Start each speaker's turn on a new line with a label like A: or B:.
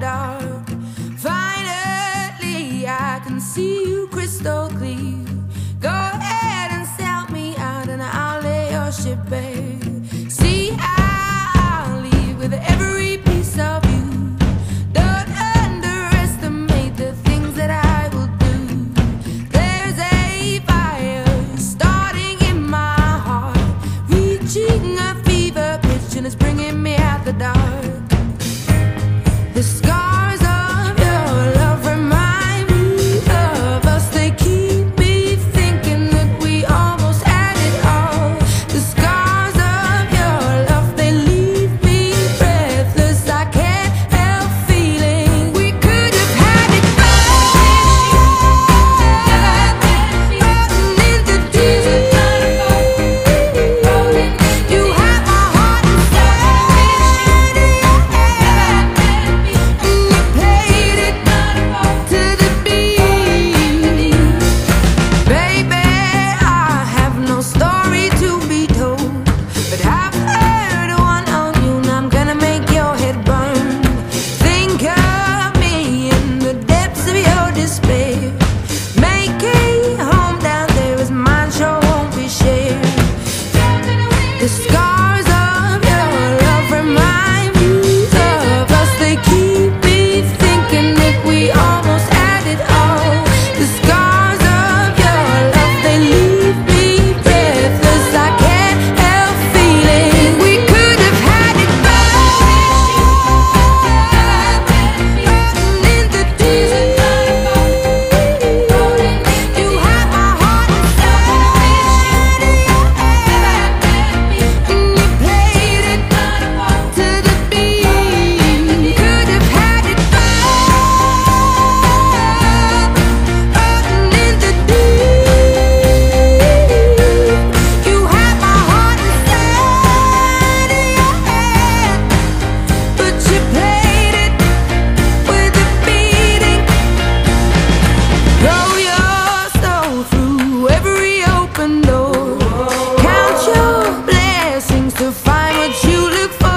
A: dark. Finally, I can see you crystal clear. Go ahead and sell me out, and I'll lay your ship bare. the sky. you look for